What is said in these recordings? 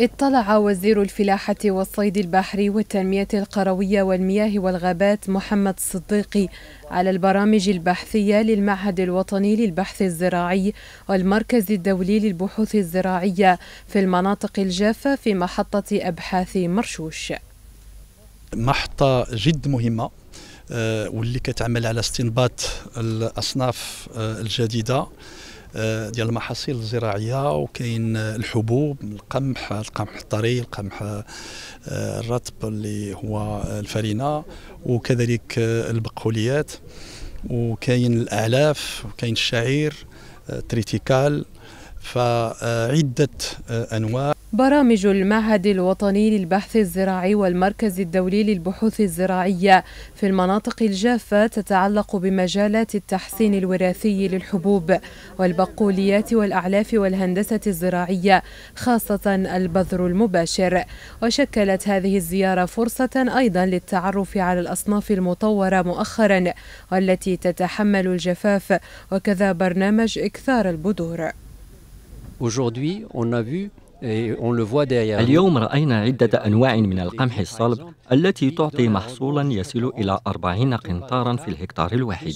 اطلع وزير الفلاحة والصيد البحري والتنمية القروية والمياه والغابات محمد صديقي على البرامج البحثية للمعهد الوطني للبحث الزراعي والمركز الدولي للبحوث الزراعية في المناطق الجافة في محطة أبحاث مرشوش. محطة جد مهمة آه، واللي كتعمل على استنباط الأصناف آه، الجديدة. ديال المحاصيل الزراعية وكاين الحبوب القمح القمح الطري القمح آه، الرطب اللي هو الفرينة وكذلك البقوليات وكاين الأعلاف وكاين الشعير التريتيكال. فعدة أنواع. برامج المعهد الوطني للبحث الزراعي والمركز الدولي للبحوث الزراعية في المناطق الجافة تتعلق بمجالات التحسين الوراثي للحبوب والبقوليات والأعلاف والهندسة الزراعية خاصة البذر المباشر. وشكلت هذه الزيارة فرصة أيضا للتعرف على الأصناف المطورة مؤخرا والتي تتحمل الجفاف وكذا برنامج إكثار البذور. Aujourd'hui, on a vu اليوم رأينا عدة أنواع من القمح الصلب التي تعطي محصولا يصل إلى 40 قنطارا في الهكتار الواحد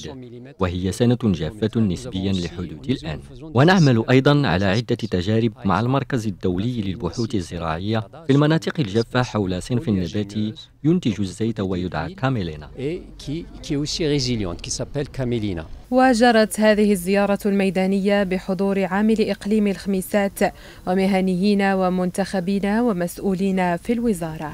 وهي سنة جافة نسبيا لحدود الآن. ونعمل أيضا على عدة تجارب مع المركز الدولي للبحوث الزراعية في المناطق الجافة حول صنف نباتي ينتج الزيت ويدعى كاميلينا. وجرت هذه الزيارة الميدانية بحضور عامل إقليم الخميسات ومهنيين ومنتخبين ومسؤولين في الوزارة.